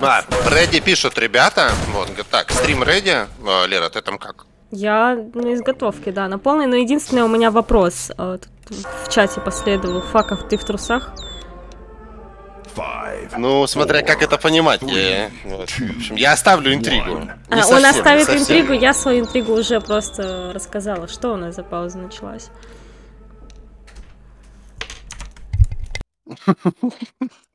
А, Ready пишут ребята. Вот, так, стрим Ready. А, Лера, ты там как? Я на изготовке, да, на полной, но единственный у меня вопрос. а, тут в чате последовал. Факов, ты в трусах? Five, Ну, смотря как это понимать. Я, вот, в общем, я оставлю интригу. А, он совсем, не оставит интригу, я свою интригу уже просто рассказала. Что у нас за пауза началась?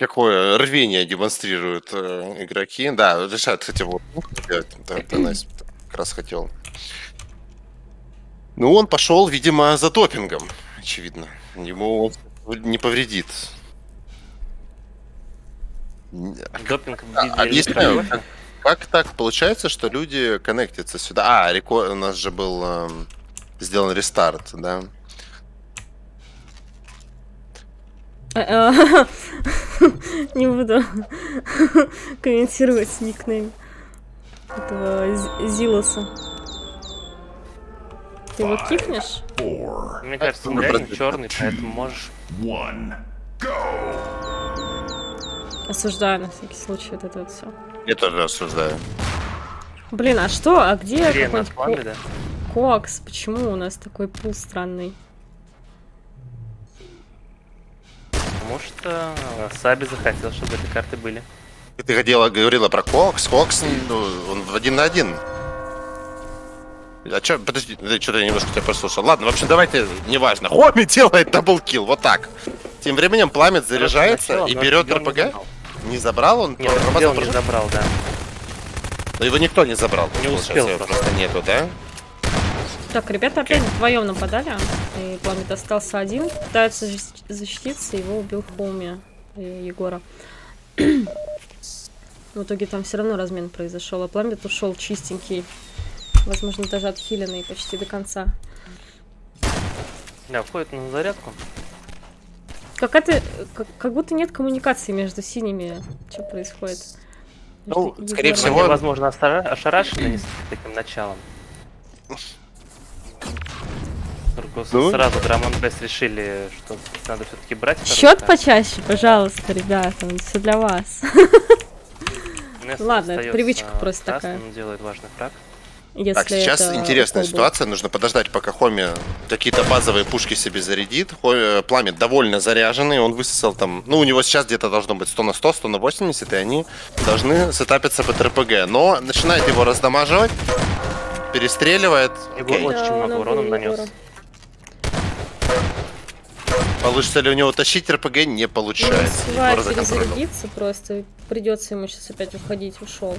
Какое рвение демонстрируют э, игроки. Да, решают, кстати, вот. Да, да, да, Настя как раз хотел. Ну, он пошел, видимо, за допингом, очевидно. Ему не повредит. Допинг А, Объясняю, как, как так получается, что люди коннектятся сюда? А, реко... у нас же был эм, сделан рестарт, да? Э, э, Не буду комментировать никнейм этого Зилоса. Ты его кикнешь? Мне кажется, он реально черный, поэтому можешь. Осуждаю на всякий случай вот это вот все. Я тоже осуждаю. Блин, а что? А где какой-нибудь да? ко- коакс? Почему у нас такой пул странный? Потому что э, Subie захотел, чтобы эти карты были. Ты хотела, говорила про Кокс. Кокс, ну, он в один на один. А чё, подожди, что-то я немножко тебя послушал. Ладно, в общем, давайте, неважно. Хоми делает double kill, вот так. Тем временем пламя заряжается Начало, и берет не РПГ. забрал. Не забрал он? Нет, он не забрал, да. Но его никто не забрал. Не успел просто. просто нету, да? Так, ребята опять вдвоем нападали, и Пламет остался один, пытается защ- защититься, его убил Хоуми э, Егора. В итоге там все равно размен произошел, а Пламет ушел чистенький. Возможно, даже отхиленный почти до конца. Да, входит на зарядку. Какая-то, как, как будто нет коммуникации между синими. Что происходит? Ну, Между скорее Егором- всего- Они, возможно, ошарашены с таким началом. Ну? сразу Драм Бэс решили, что надо все-таки брать. Счет этап. почаще, пожалуйста, ребята, все для вас. Ладно, это привычка просто такая. он делает важный фраг. Если Так, сейчас это интересная колбу. ситуация. Нужно подождать, пока Хоми какие-то базовые пушки себе зарядит. Хо- э, Пламя довольно заряженный. Он высосал там... Ну, у него сейчас где-то должно быть 100 на 100, 100 на 80, и они должны сетапиться под РПГ. Но начинает его раздамаживать, перестреливает. Егор Окей. очень Да, много он урона нанес. Получится ли у него тащить РПГ? Не получается. успевает законтролил. перезарядиться просто. Придется ему сейчас опять уходить. Ушел.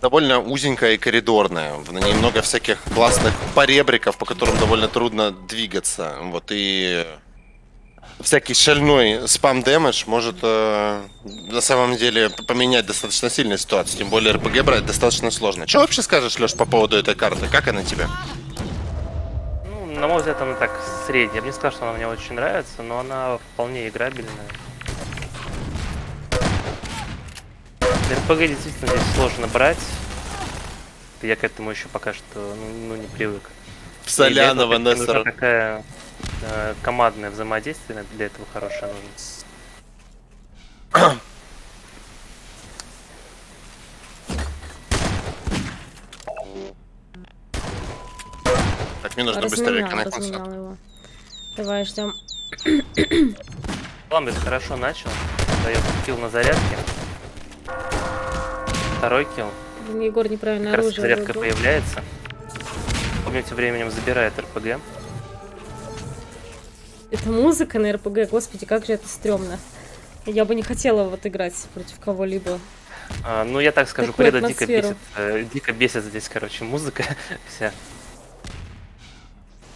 довольно узенькая и коридорная. В ней много всяких классных поребриков, по которым довольно трудно двигаться. Вот и всякий шальной спам дэмэдж может э, на самом деле поменять достаточно сильную ситуацию. Тем более РПГ брать достаточно сложно. Что вообще скажешь, Леш, по поводу этой карты? Как она тебе? Ну, на мой взгляд, она так средняя. Я бы не сказал, что она мне очень нравится, но она вполне играбельная. РПГ действительно здесь сложно брать. Я к этому еще пока что ну, ну, не привык. Солянова Нессера. такая командное взаимодействие для этого хорошее нужно. Так, мне нужно быстрее Разменял, коннектиться. разменял его. Давай ждем. Ламбет хорошо начал. Дает килл на зарядке. Второй килл. Егор раз оружие зарядка появляется. Помню, тем временем забирает РПГ. Это музыка на РПГ, господи, как же это стрёмно. Я бы не хотела вот играть против кого-либо. А, ну, я так скажу, Такую Преда дико бесит. э, дико бесит здесь, короче, музыка вся.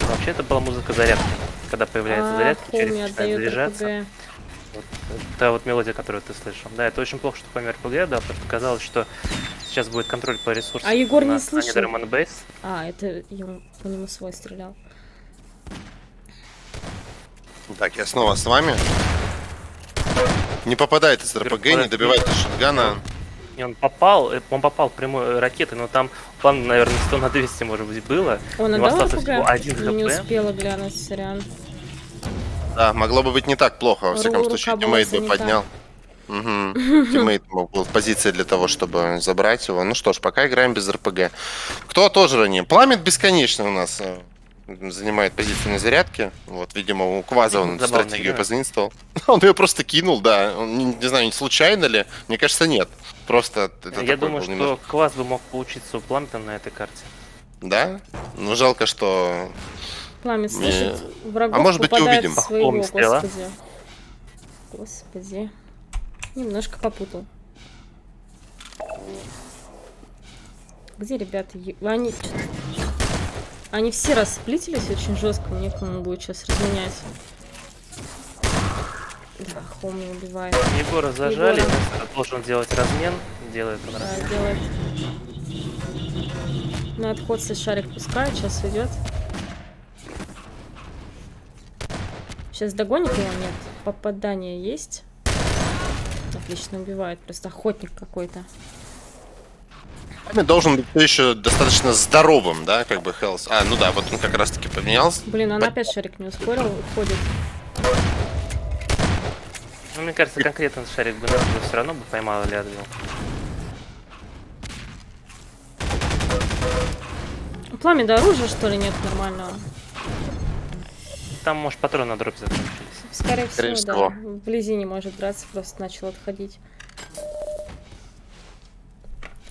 Вообще, это была музыка зарядки. Когда появляется А, зарядка, через начинает заряжаться. РПГ. Вот, та вот мелодия, которую ты слышал. Да, это очень плохо, что Хоми РПГ, да, потому что казалось, что сейчас будет контроль по ресурсам. А Егор не на слышал. and Bass. А, это ему, по нему свой стрелял. Так, я снова с вами. Не попадает из РПГ, не добивает из шотгана. И он попал, э, он попал прямой ракетой, но там план, наверное, 100 на 200, может быть, было. Он У него отдал всего РПГ? один Не хп. успела глянуть, сорян. Да, могло бы быть не так плохо. Во всяком Ру- случае, тиммейт бы поднял. Угу. Тиммейт мог был в позиции для того, чтобы забрать его. Ну что ж, пока играем без РПГ. Кто тоже ранее? Пламет бесконечно у нас э, занимает позицию на зарядке. Вот, видимо, у Кваза он Забавная стратегию игра. позаимствовал. Он ее просто кинул, да. Он, не, не знаю, не случайно ли? Мне кажется, нет. Просто это Я думаю, что немножко- класс бы мог поучиться у Пламета на этой карте. Да? Ну, жалко, что... Пламя Не. слышит врагов, А может быть, и увидим. своего, господи. Господи. Немножко попутал. Где ребята? Они Они все расплитились очень жестко, некому будет сейчас разменять. Да, Хом не убивает. Егора зажали, Егора. Должен делать размен. Делает он Да, размен. делает. На отход со шарик пускает, сейчас уйдет. Сейчас догонит его, нет. Попадание есть. Отлично убивает, просто охотник какой-то. Пламет должен быть всё еще достаточно здоровым, да, как бы Хелс. А, ну да, вот он как раз-таки поменялся. Блин, он опять шарик не ускорил, уходит. Ну, мне кажется, конкретно шарик бы все равно бы поймал или отбил. Пламя до оружия, что ли, нет нормального? Там, может, патроны на дропе закончились. Скорее всего, Скорее да. всего. Вблизи не может драться, просто начал отходить.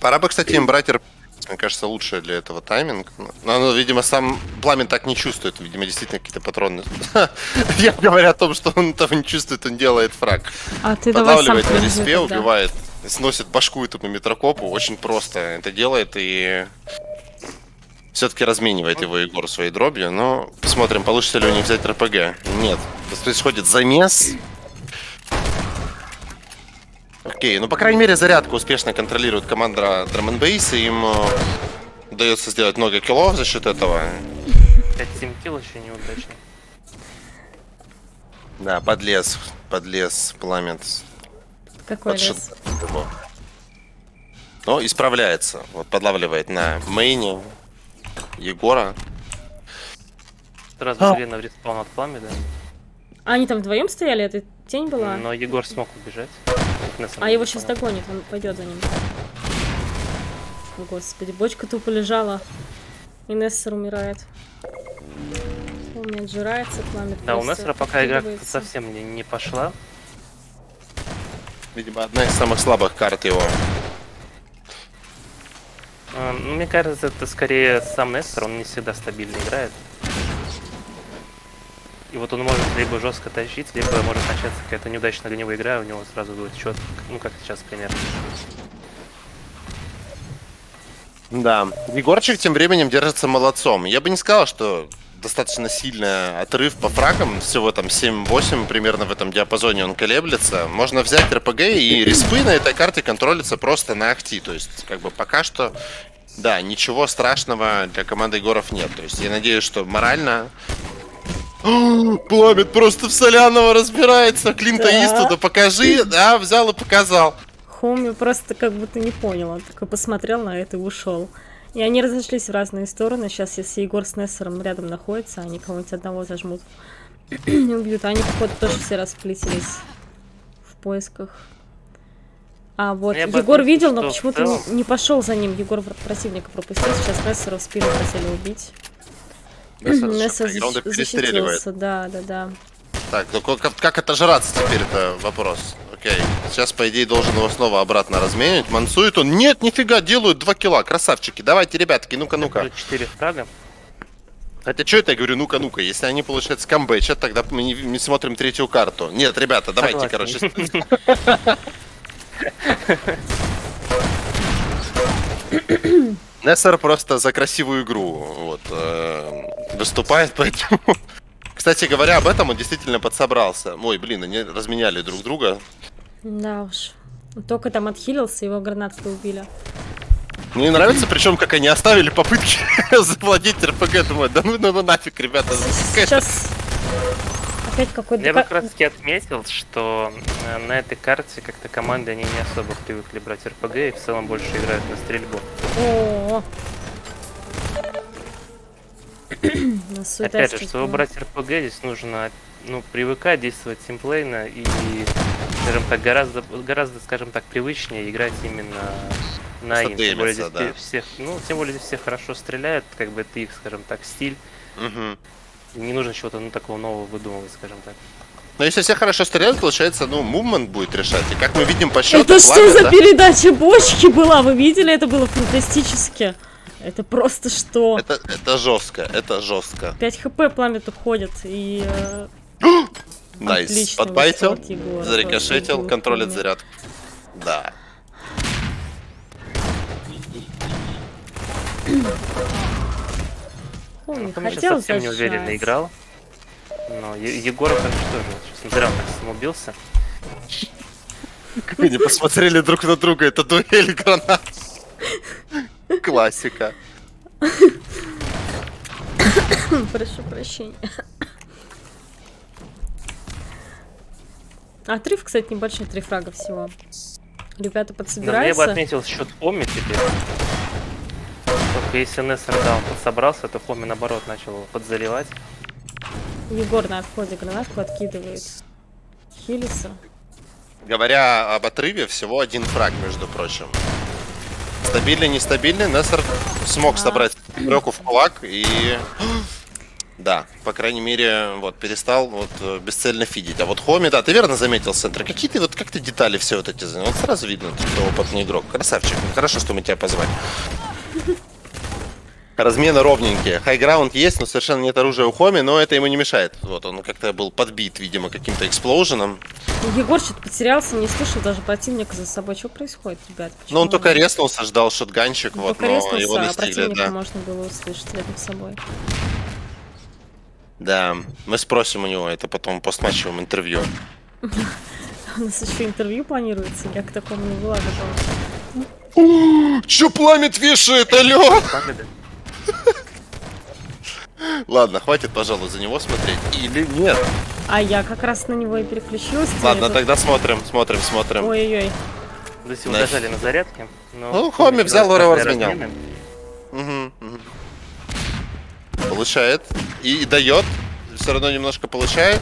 Пора бы, кстати, им брать РП. Мне кажется, лучшее для этого тайминг. Но оно, видимо, сам Пламен так не чувствует. Видимо, действительно какие-то патроны. Я говоря о том, что он этого не чувствует, он делает фраг. А ты Подлавливает на респе, убивает. Сносит башку этому метрокопу. Очень просто это делает и... Все-таки разменивает его Егор своей дробью, но посмотрим, получится ли у них взять РПГ. Нет. Происходит замес. Окей, ну по крайней мере зарядку успешно контролирует команда dnb$, и им э, удается сделать много киллов за счет этого. 5-7 kill еще неудачно. Да, подлез, подлез, пламет. Какой лес? Но исправляется. Вот подлавливает на мейне Егора. Сразу А. шли на респаун от пламя, да. А они там вдвоем стояли? Это тень была? Но Егор смог убежать. Нестор А не его сейчас понял. догонит, он пойдет за ним. О, господи, бочка тупо лежала. И Нессер умирает. Он не отжирается, пламя Да, у Нестора пока игра совсем не, не пошла. Видимо, одна из самых слабых карт его. А, ну, мне кажется, это скорее сам Нестор, он не всегда стабильно играет. И вот он может либо жестко тащить, либо может начаться какая-то неудачная огневая игра, у него сразу будет счет, ну как сейчас примерно. Да. Егорчик тем временем держится молодцом. Я бы не сказал, что достаточно сильный отрыв по фрагам, всего там 7-8 примерно в этом диапазоне он колеблется. Можно взять РПГ и респы на этой карте контролятся просто на ахти. То есть, как бы пока что, да, ничего страшного для команды Егоров нет. То есть, я надеюсь, что морально... Пламет просто в Солянова разбирается. Клинта Да. Иствуда покажи. Да, взял и показал. Хоми просто как будто не понял. Он такой посмотрел на это и ушел. И они разошлись в разные стороны. Сейчас, если Егор с Нессером рядом находится, они кого-нибудь одного зажмут и убьют. Они, походу, тоже все расплетились в поисках. А вот Я Егор видел, но почему-то не, не пошел за ним. Егор противника пропустил. Сейчас Нессера в спину хотели убить. Нессер Нессер защ- перестреливает. да, да, да. Так, ну как, как- отожраться теперь, это вопрос. Окей. Сейчас, по идее, должен его снова обратно разменить. Мансует он. Нет, нифига, делают 2 кило. Красавчики. Давайте, ребятки, ну-ка, ну-ка. 4 фрага. Хотя, что это я говорю, ну-ка, ну-ка. Если они, получается, камбэчат, тогда мы не, не смотрим третью карту. Нет, ребята, давайте, короче. Согласен. Нессер просто за красивую игру вот, э, выступает, поэтому... Кстати говоря, об этом он действительно подсобрался. Ой, блин, они разменяли друг друга. Да уж. Только там отхилился, его гранатой убили. Мне нравится, причем, как они оставили попытки завладеть РПГ. Думаю, да ну, ну, ну нафиг, ребята. Сейчас опять какой-то... Я бы ка- как раз таки отметил, что э, на этой карте как-то команды они не особо привыкли брать РПГ и в целом больше играют на стрельбу. О, На суета Опять же, чтобы брать РПГ, здесь нужно ну, привыкать действовать симплейно и, скажем так, гораздо, гораздо, скажем так, привычнее играть именно на ин. Тем более, здесь да. все, ну, тем более здесь все хорошо стреляют, как бы это их, скажем так, стиль. И не нужно чего-то ну, такого нового выдумывать, скажем так. Но если все хорошо стреляют, получается, ну, мувмент будет решать. И как мы видим по счету, Это что пламя, за да? передача бочки была? Вы видели? Это было фантастически. Это просто что? Это, это жестко, это жестко. 5 хп пламя тут ходит. И э, Найс. Отлично Подбайтил, зарикошетил, контролит заряд. Да. не что хотел совсем неуверенно зажать. играл. Но Егоров. Сейчас не зря он так самоубился. Как они посмотрели друг на друга, это дуэль гранат. Классика. Прошу прощения. Отрыв, кстати, небольшой, три фрага всего. Ребята Да, но я бы подсобираются. отметил счет Хоми теперь. Только если Нессер, да, он подсобрался, то Хоми, наоборот, начал его подзаливать. Егор на отходе гранатку откидывает. Хилиса. Говоря об отрыве, всего один фраг, между прочим. Стабильный, нестабильный, Нессер смог собрать игроку в кулак и... Да, по крайней мере, вот, перестал вот э, бесцельно фидить. А вот Хоми, да, ты верно заметил, центр. Какие ты вот, как ты детали все вот эти? Вот сразу видно, ты опытный игрок. Красавчик, хорошо, что мы тебя позвали. Размены ровненькие. Хайграунд есть, но совершенно нет оружия у Хоми, но это ему не мешает. Вот, он как-то был подбит, видимо, каким-то эксплоуженом. Егор что-то потерялся, не слышал даже противника за собой. Что происходит, ребят? Ну, он Почему только резнулся, ждал шотганчик, он вот, только но резнулся, его а настигли, противника да. можно было услышать рядом с собой. Да, мы спросим у него это потом в постматчевом интервью. У нас еще интервью планируется, я к такому не была готова. Чё пламет вешает, алло? Ладно, хватит, пожалуй, за него смотреть. Или нет? А я как раз на него и переключилась. Ладно, тогда смотрим, смотрим, смотрим. Ой-ой-ой. Его Нафиг. зажали на зарядке. но Ну, Хоми взял, классная разменял. Получает. И, и дает. Все равно немножко получает.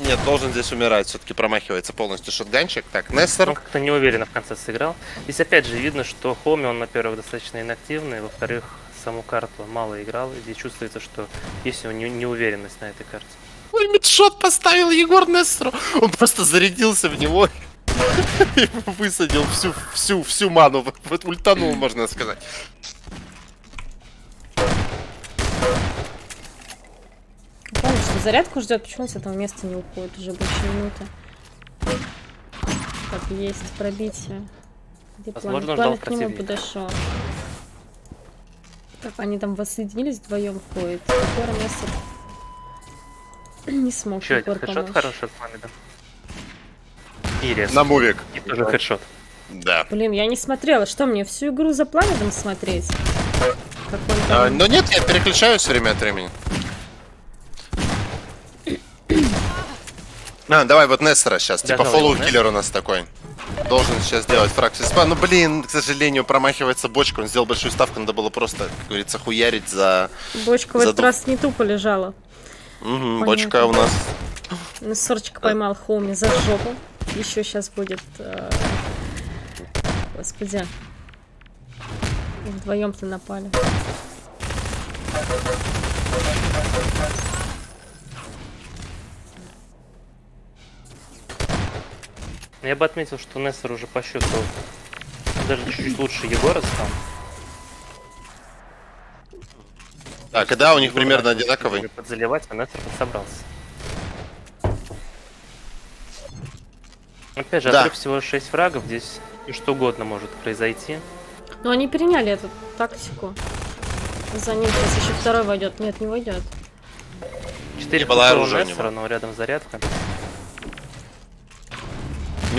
Нет, должен здесь умирать. Все-таки промахивается полностью шотганчик. Так, Он Нессер. как-то неуверенно в конце сыграл. Здесь опять же видно, что Хоми, он, во-первых, достаточно инактивный, во-вторых, саму карту мало играл. И здесь чувствуется, что есть у него не- неуверенность на этой карте. Ой, шот поставил Егор Нессеру. Он просто зарядился в него и высадил всю, всю, всю ману. Вот ультанул, можно сказать. Помнишь, что зарядку ждет, почему он с этого места не уходит уже больше минуты? Так, есть пробитие. Где Возможно, ждал Пламя к нему подошел. Так, они там воссоединились вдвоем ходят. Егор Мессер не смог один Егор хедшот помочь. хороший от Памяда. И рез. На мувик. И тоже хедшот. Да. Блин, я не смотрела. Что, мне всю игру за пламенем смотреть? Как он А, там... но нет, я переключаюсь время от времени. А, давай вот Нессера сейчас. Да, Типа давай, фоллоу Нессер. киллер у нас такой. Должен сейчас сделать фракцию спа. Ну блин, к сожалению, промахивается бочка. Он сделал большую ставку, надо было просто, как говорится, хуярить за. Бочка в этот задум- раз не тупо лежала. Понятно. бочка у нас. Ну, Сорчик поймал Хоуми за жопу. Еще сейчас будет... э, Господи. Вдвоем-то напали. Я бы отметил, что Нессер уже по счету даже чуть-чуть лучше Егора стал. А, когда у них Егор примерно одинаковый. Подзаливать, а Нессер подсобрался. Опять же, Да. отрыв всего 6 фрагов, здесь что угодно может произойти. Но они переняли эту тактику. За ним сейчас еще второй войдет. Нет, не войдет. 4 было оружия у Нессера, но рядом зарядка.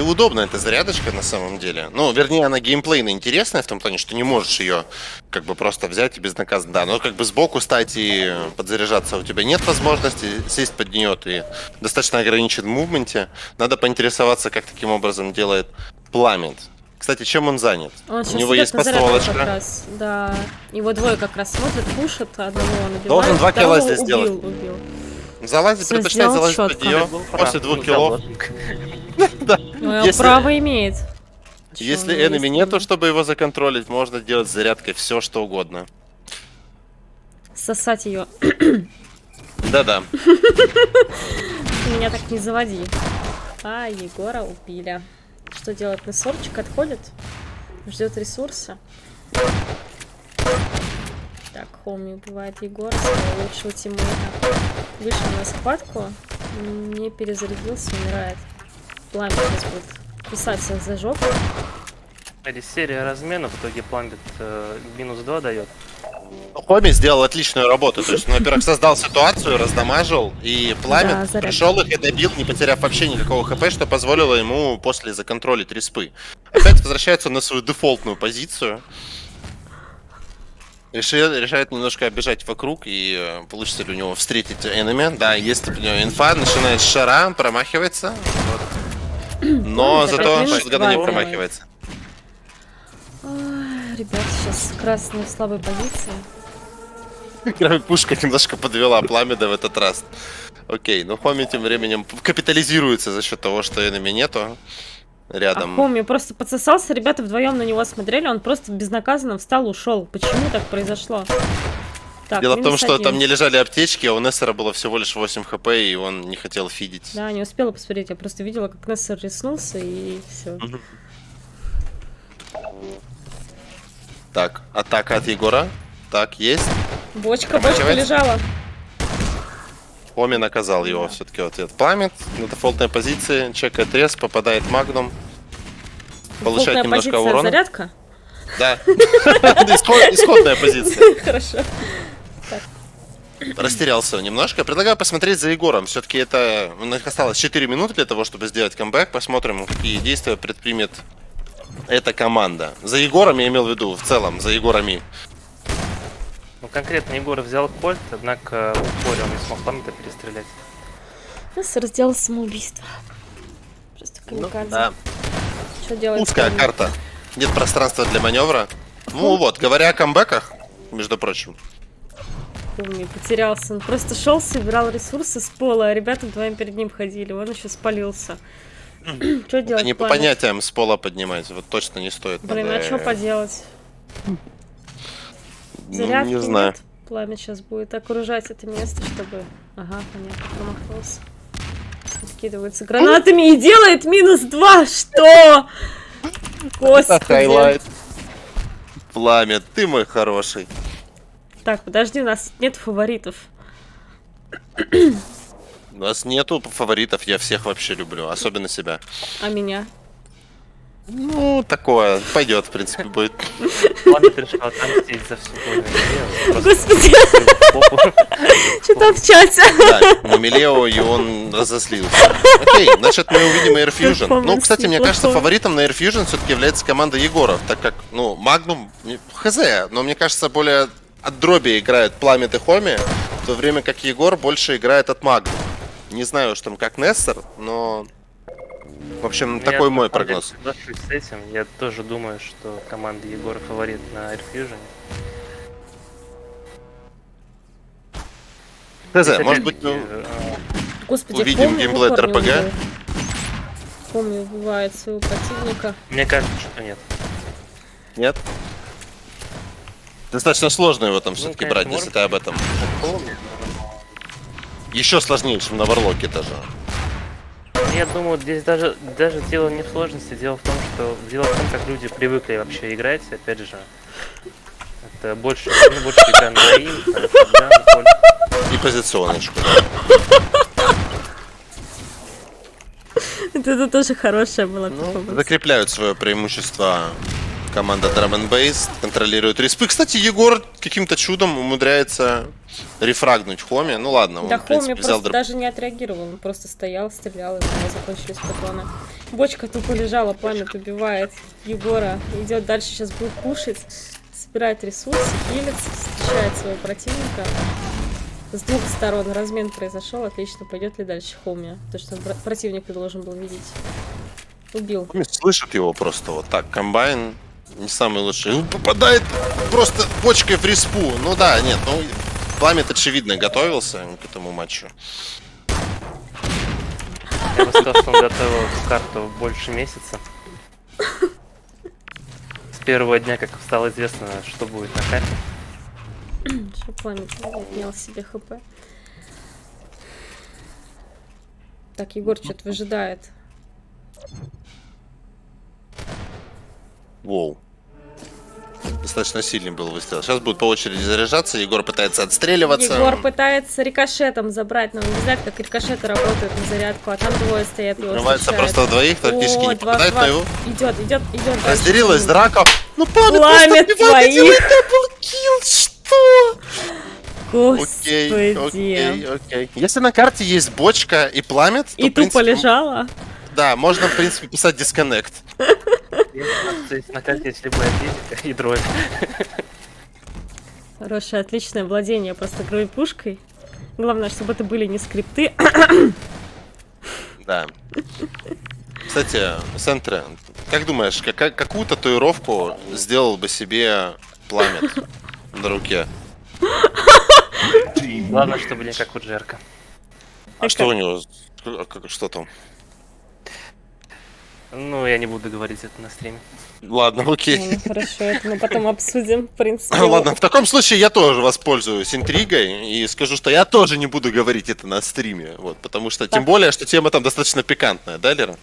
Неудобно эта зарядочка на самом деле. Ну, вернее, она геймплейно интересная в том плане, что не можешь ее как бы просто взять и безнаказанно. Да, но как бы сбоку стать и подзаряжаться у тебя нет возможности, сесть под нее ты достаточно ограничен в мувменте. Надо поинтересоваться, как таким образом делает пламент. Кстати, чем он занят? Он У него есть зарядку как подстволочка. раз. Да. Его двое как раз смотрят, пушат, одного он убивает, Должен два килла второго здесь убил, сделать. убил. Залазит, предпочитает залазить под нее после двух киллов. Ну, Если- право имеет. Чё, Если у него энеми есть нету, чтобы его законтролить, можно делать с зарядкой все, что угодно. Сосать ее. Да-да. Меня так не заводи. А, Егора убили. Что делать? Несорчик отходит? Ждет ресурса. Так, Хоми убивает Егора, своего лучшего тиммейта. Вышел на схватку, не перезарядился, умирает. Пламя сейчас будет кусать всех за жопу. Или серия разменов, в итоге пламбит э, минус 2 дает. Хоми сделал отличную работу. То есть, он, во-первых, создал ситуацию, раздамажил, и Да, пламя заряд. пришел их и добил, не потеряв вообще никакого хп, что позволило ему после законтролить респы. Опять возвращается на свою дефолтную позицию. Реши- решает немножко оббежать вокруг и э, получится ли у него встретить энеми. Да, есть у него инфа, начинает с шара, промахивается. Вот. Но зато шотгана не промахивается. Ой, ребят, сейчас красные в слабой позиции. Пушка немножко подвела пламя в этот раз. Окей, ну Хоми тем временем капитализируется за счет того, что энеми нету рядом. А Хоми просто подсосался, ребята вдвоем на него смотрели, он просто безнаказанно встал, ушел. Почему так произошло? Так, Дело в том, что один. там не лежали аптечки, а у Нессера было всего лишь 8 хп, и он не хотел фидить. Да, не успела посмотреть, я просто видела, как Нессер риснулся, и все. Так, атака от Егора. Так, есть. Бочка, бочка лежала. Хоми наказал его все-таки в ответ. Пламет на дефолтной позиции, чекает рез, попадает магнум. Получает Дефолтная немножко урона. зарядка? Да. Исход- Исходная позиция. Хорошо. Растерялся немножко. Предлагаю посмотреть за Егором. Все-таки это... У них осталось 4 минуты для того, чтобы сделать камбэк. Посмотрим, какие действия предпримет эта команда. За Егором я имел в виду, в целом, за Егорами. Ну, конкретно Егор взял кольт, однако в упоре он не смог пламя перестрелять. Нессер сделал самоубийство. Просто камикадзе. Ну, Да. Что делать? Узкая карта. Нет пространства для маневра. Ну вот, говоря о камбэках, между прочим. Хоми потерялся. Он просто шел, собирал ресурсы с пола, а ребята вдвоем перед ним ходили. Он еще спалился. Что делать? Не по понятиям с пола поднимать. Вот точно не стоит. Блин, Надо, а что э, поделать? ну, Зарядки Не знаю. нет. Пламя сейчас будет окружать это место, чтобы... Ага, понятно, промахнулся. Откидывается гранатами и делает минус два. Что? Господи. Highlight. Пламя, ты мой хороший. Так, подожди, у нас нет фаворитов. У нас нету фаворитов, я всех вообще люблю, особенно себя. А меня? Ну, такое, пойдет, в принципе, будет. Пламя решил отомстить за всю. Господи, что там в чате? Да, на Милео, и он разослился. Окей, значит, мы увидим Air Fusion. Ну, кстати, мне кажется, фаворитом на Air Fusion все-таки является команда Егоров, так как, ну, Магнум, хз, но мне кажется, более от дроби играет Пламет и Хоми, в то время как Егор больше играет от Магнум. Не знаю, что там как Нессер, но... В общем, Я такой мой прогноз. Соглашусь с этим. Я тоже думаю, что команда Егора фаворит на Air Fusion. Хз, Здесь может быть, ну, Господи, Увидим в геймплей от убил. Хоми убивает своего противника. Мне кажется, что нет. нет? Достаточно сложно его там все-таки конечно, брать, если ты об этом. Еще сложнее, чем на Варлоке даже. Я думаю, здесь даже, даже дело не в сложности, дело в том, что дело в том, как люди привыкли вообще играть, опять же. Это больше, ну, больше игра на им, кольт. И позиционочку. Это, это тоже хорошая была Ну, закрепляют свое преимущество команда Drum Bass, контролирует респы. Кстати, Егор каким-то чудом умудряется рефрагнуть Хоми. Ну ладно, он, Да в принципе, Хоми взял др- даже не отреагировал, он просто стоял, стрелял, и у него закончились патроны. Бочка тупо лежала, пламя убивает Егора, идет дальше, сейчас будет кушать, собирает ресурсы, хилится, встречает своего противника. С двух сторон размен произошел, отлично, пойдет ли дальше Хоми, то что противник должен был видеть. Убил. Слышит его просто вот так. Комбайн не самый лучший. Он попадает просто почкой в респу. Ну да, нет, ну Пламя очевидно готовился к этому матчу. Я бы сказал, что он готовил эту карту больше месяца. С первого дня, как стало известно, что будет на карте. Что пламя отнял себе хп. Так, Егор что-то выжидает. Воу. Достаточно сильный был выстрел. Сейчас будет по очереди заряжаться. Егор пытается отстреливаться. Егор пытается рикошетом забрать, но он не знает, как рикошеты работают на зарядку, а там двое стоят, встречают. просто двоих, практически О, не два- попадает, два- его Идет, идет, идет. разделилась драка. Ну пламя, Пламя просто убивает, твоих. делает double kill, что? Окей, Господи. окей, окей. Если на карте есть бочка и пламя, то, И в принципе, тупо лежала. Да, можно, в принципе, писать дисконнект. То есть на карте есть любая физика и дроид. Хорошее, отличное владение просто пушкой. Главное, чтобы это были не скрипты. Да. Кстати, Сентре, как думаешь, кака- какую татуировку сделал бы себе пламя на руке? Главное, чтобы не как у Джерка. А что у него? К- Что там? Ну, я не буду говорить это на стриме. Ладно, окей. Ну, хорошо, это мы потом обсудим, в принципе. Ладно, в таком случае я тоже воспользуюсь интригой и скажу, что я тоже не буду говорить это на стриме. Вот, потому что, тем более, что тема там достаточно пикантная, да, Лера?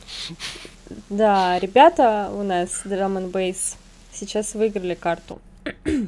Да, ребята у нас Drum and Bass сейчас выиграли карту.